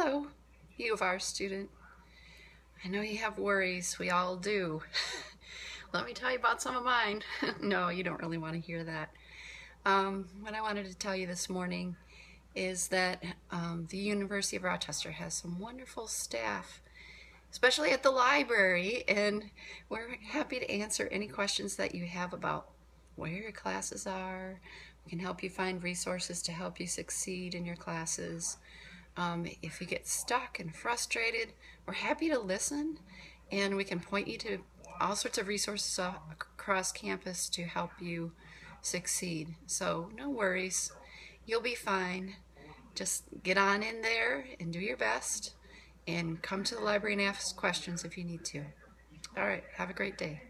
Hello, U of R student. I know you have worries, we all do. Let me tell you about some of mine. no, you don't really want to hear that. Um, what I wanted to tell you this morning is that um, the University of Rochester has some wonderful staff, especially at the library, and we're happy to answer any questions that you have about where your classes are. We can help you find resources to help you succeed in your classes. Um, if you get stuck and frustrated, we're happy to listen and we can point you to all sorts of resources across campus to help you succeed. So no worries, you'll be fine. Just get on in there and do your best and come to the library and ask questions if you need to. All right, have a great day.